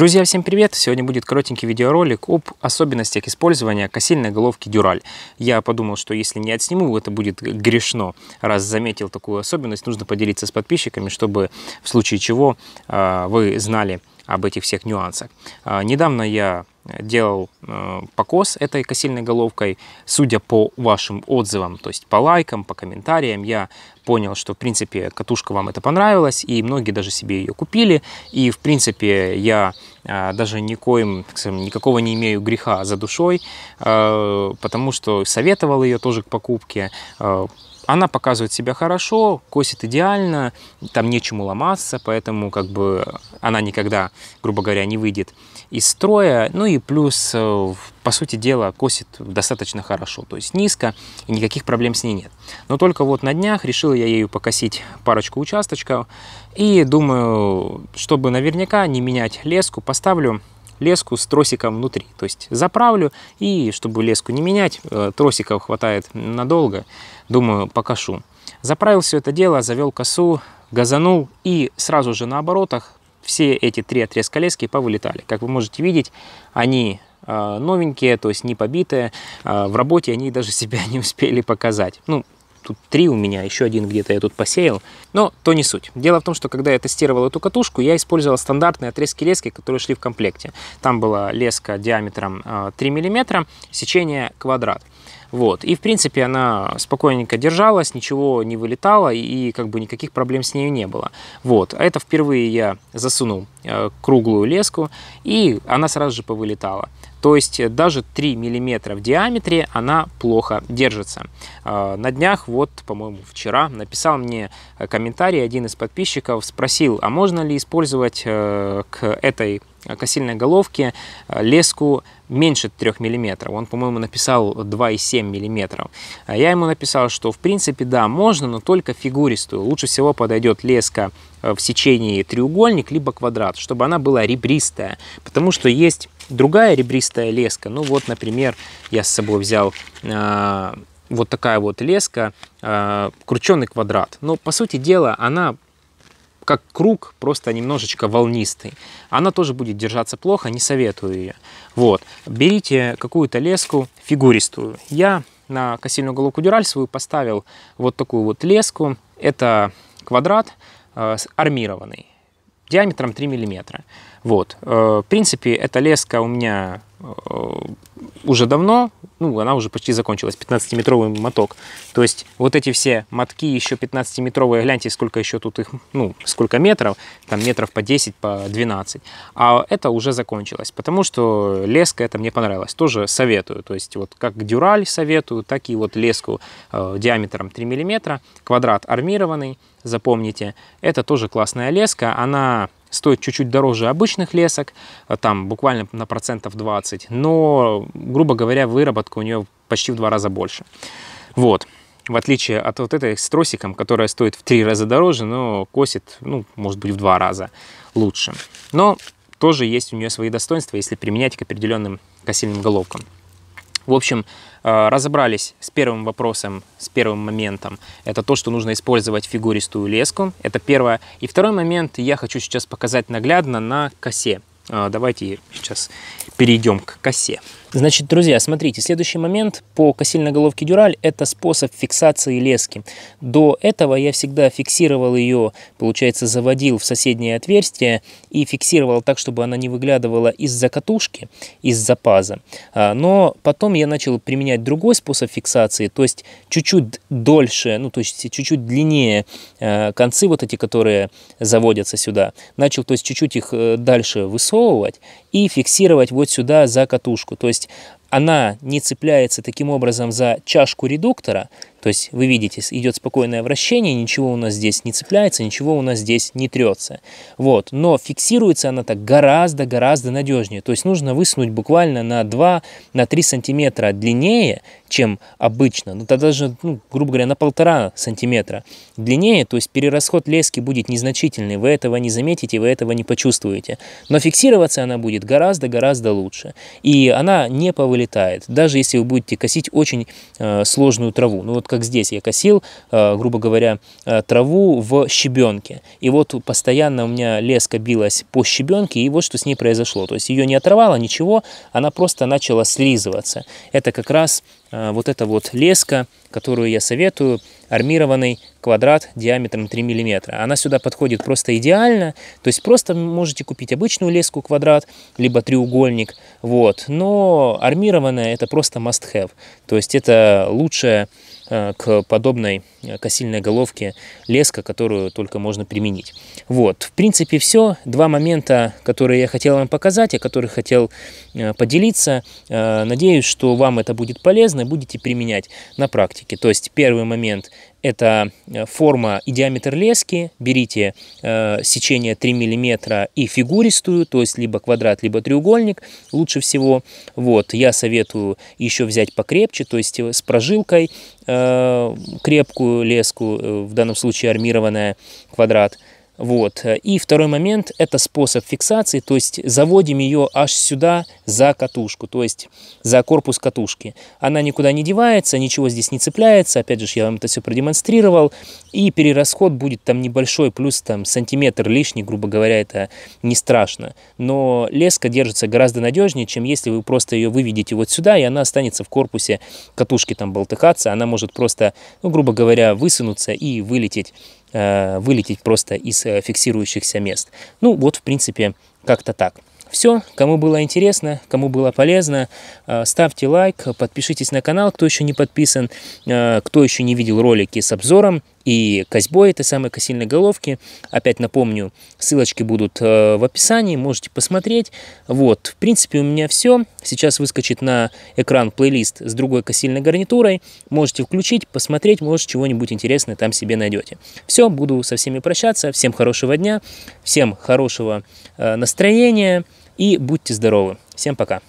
Друзья, всем привет! Сегодня будет коротенький видеоролик об особенностях использования косильной головки Дюраль. Я подумал, что если не отсниму, это будет грешно. Раз заметил такую особенность, нужно поделиться с подписчиками, чтобы в случае чего а, вы знали об этих всех нюансах. А, недавно я делал э, покос этой косильной головкой. Судя по вашим отзывам, то есть по лайкам, по комментариям, я понял, что, в принципе, катушка вам это понравилась, и многие даже себе ее купили. И, в принципе, я э, даже никоим, скажем, никакого не имею греха за душой, э, потому что советовал ее тоже к покупке. Э, она показывает себя хорошо, косит идеально, там нечему ломаться, поэтому как бы она никогда, грубо говоря, не выйдет из строя. Ну и плюс, э, по сути дела, косит достаточно хорошо, то есть низко, и никаких проблем с ней нет. Но только вот на днях решил я ею покосить парочку участочков, и думаю, чтобы наверняка не менять леску, поставлю леску с тросиком внутри. То есть заправлю и, чтобы леску не менять, э, тросиков хватает надолго, думаю, покашу. Заправил все это дело, завел косу, газанул и сразу же на оборотах все эти три отрезка лески повылетали. Как вы можете видеть, они э, новенькие, то есть не побитые. Э, в работе они даже себя не успели показать. Ну, тут три у меня, еще один где-то я тут посеял. Но то не суть. Дело в том, что когда я тестировал эту катушку, я использовал стандартные отрезки лески, которые шли в комплекте. Там была леска диаметром 3 мм, сечение квадрат. Вот. И, в принципе, она спокойненько держалась, ничего не вылетало, и как бы никаких проблем с ней не было. Вот. А это впервые я засунул э, круглую леску, и она сразу же повылетала. То есть даже 3 мм в диаметре она плохо держится. Э, на днях, вот, по-моему, вчера написал мне комментарий один из подписчиков, спросил, а можно ли использовать э, к этой косильной головке леску меньше 3 мм. Он, по-моему, написал 2,7 мм. А я ему написал, что в принципе да, можно, но только фигуристую. Лучше всего подойдет леска э, в сечении треугольник либо квадрат, чтобы она была ребристая. Потому что есть другая ребристая леска. Ну вот, например, я с собой взял э, вот такая вот леска, э, крученый квадрат. Но по сути дела она как круг, просто немножечко волнистый. Она тоже будет держаться плохо, не советую ее. Вот. Берите какую-то леску фигуристую. Я на косильную головку дюраль свою поставил вот такую вот леску. Это квадрат э, армированный, диаметром 3 мм. Вот. Э, в принципе, эта леска у меня уже давно, ну, она уже почти закончилась, 15-метровый моток. То есть вот эти все мотки еще 15-метровые, гляньте, сколько еще тут их, ну, сколько метров, там метров по 10, по 12. А это уже закончилось, потому что леска это мне понравилась, тоже советую. То есть вот как дюраль советую, так и вот леску э, диаметром 3 мм, квадрат армированный, запомните. Это тоже классная леска, она стоит чуть-чуть дороже обычных лесок, э, там буквально на процентов 20, но, грубо говоря, выработка у нее почти в два раза больше. Вот. В отличие от вот этой с тросиком, которая стоит в три раза дороже, но косит, ну, может быть, в два раза лучше. Но тоже есть у нее свои достоинства, если применять к определенным косильным головкам. В общем, э, разобрались с первым вопросом, с первым моментом. Это то, что нужно использовать фигуристую леску. Это первое. И второй момент я хочу сейчас показать наглядно на косе. Э, давайте сейчас перейдем к косе. Значит, друзья, смотрите, следующий момент по косильной головке дюраль – это способ фиксации лески. До этого я всегда фиксировал ее, получается, заводил в соседнее отверстие и фиксировал так, чтобы она не выглядывала из-за катушки, из-за паза. А, но потом я начал применять другой способ фиксации, то есть чуть-чуть дольше, ну, то есть чуть-чуть длиннее а, концы вот эти, которые заводятся сюда. Начал, то есть чуть-чуть их э, дальше высовывать и фиксировать вот сюда за катушку. То есть она не цепляется таким образом за чашку редуктора, то есть вы видите, идет спокойное вращение, ничего у нас здесь не цепляется, ничего у нас здесь не трется. Вот. Но фиксируется она так гораздо-гораздо надежнее. То есть нужно высунуть буквально на 2-3 на сантиметра длиннее, чем обычно. Ну, тогда даже, ну, грубо говоря, на полтора сантиметра длиннее. То есть перерасход лески будет незначительный. Вы этого не заметите, вы этого не почувствуете. Но фиксироваться она будет гораздо-гораздо лучше. И она не повылетает. Даже если вы будете косить очень э, сложную траву. Ну вот как здесь я косил, грубо говоря, траву в щебенке. И вот постоянно у меня леска билась по щебенке, и вот что с ней произошло. То есть ее не оторвало, ничего, она просто начала слизываться. Это как раз вот эта вот леска, которую я советую, армированный квадрат диаметром 3 мм. Она сюда подходит просто идеально, то есть просто можете купить обычную леску квадрат, либо треугольник, вот. но армированная это просто must have, то есть это лучшая Э, к подобной э, косильной головке леска, которую только можно применить. Вот, в принципе, все. Два момента, которые я хотел вам показать, о которых хотел э, поделиться. Надеюсь, что вам это будет полезно, будете применять на практике. То есть первый момент это э, форма и диаметр лески. Берите э, сечение 3 мм и фигуристую, то есть либо квадрат, либо треугольник лучше всего. Вот, я советую еще взять покрепче, то есть э, с прожилкой э, крепкую леску, э, в данном случае армированная квадрат. Вот. И второй момент – это способ фиксации, то есть заводим ее аж сюда за катушку, то есть за корпус катушки. Она никуда не девается, ничего здесь не цепляется, опять же, я вам это все продемонстрировал, и перерасход будет там небольшой, плюс там сантиметр лишний, грубо говоря, это не страшно. Но леска держится гораздо надежнее, чем если вы просто ее выведете вот сюда, и она останется в корпусе катушки там болтыхаться, она может просто, ну, грубо говоря, высунуться и вылететь вылететь просто из э, фиксирующихся мест. Ну вот, в принципе, как-то так. Все, кому было интересно, кому было полезно, э, ставьте лайк, подпишитесь на канал, кто еще не подписан, э, кто еще не видел ролики с обзором и козьбой этой самой косильной головки. Опять напомню, ссылочки будут э, в описании, можете посмотреть. Вот, в принципе, у меня все. Сейчас выскочит на экран плейлист с другой косильной гарнитурой. Можете включить, посмотреть, может, чего-нибудь интересное там себе найдете. Все, буду со всеми прощаться. Всем хорошего дня, всем хорошего настроения и будьте здоровы. Всем пока.